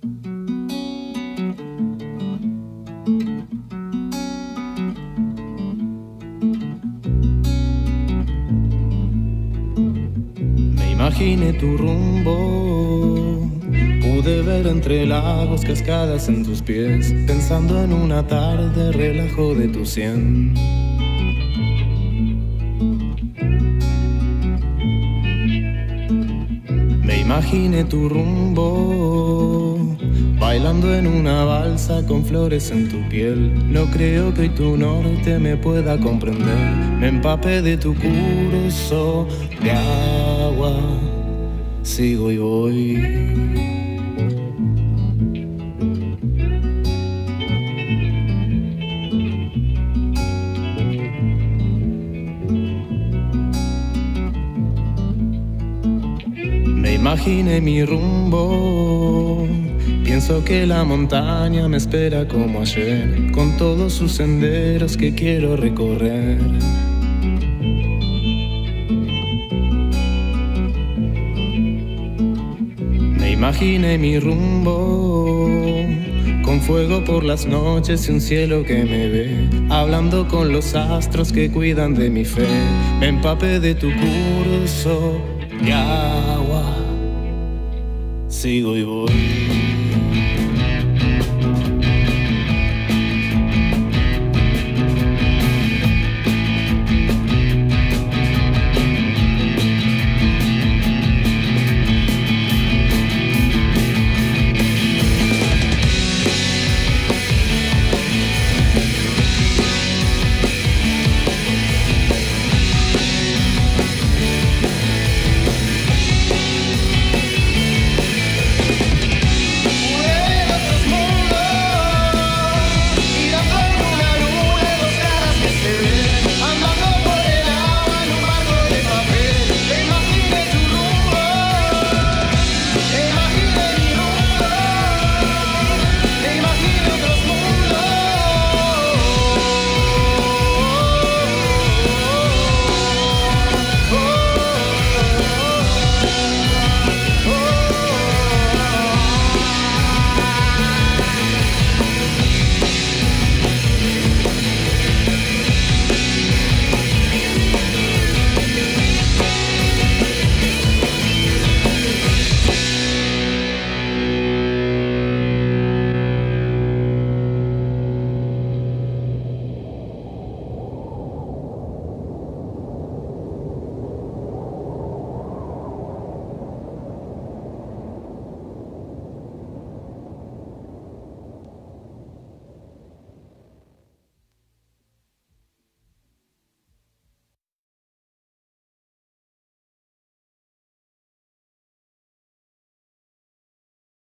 Me imaginé tu rumbo. Pude ver entre lagos cascadas en tus pies, pensando en una tarde relajo de tu sien. Me imaginé tu rumbo, bailando en una balsa con flores en tu piel. No creo que tu norte me pueda comprender. Me empapé de tu curso de agua, sigo y voy. Me imaginé mi rumbo. Pienso que la montaña me espera como ayer, con todos sus senderos que quiero recorrer. Me imaginé mi rumbo, con fuego por las noches y un cielo que me ve, hablando con los astros que cuidan de mi fe. Me empapé de tu curso de agua, sigo y voy.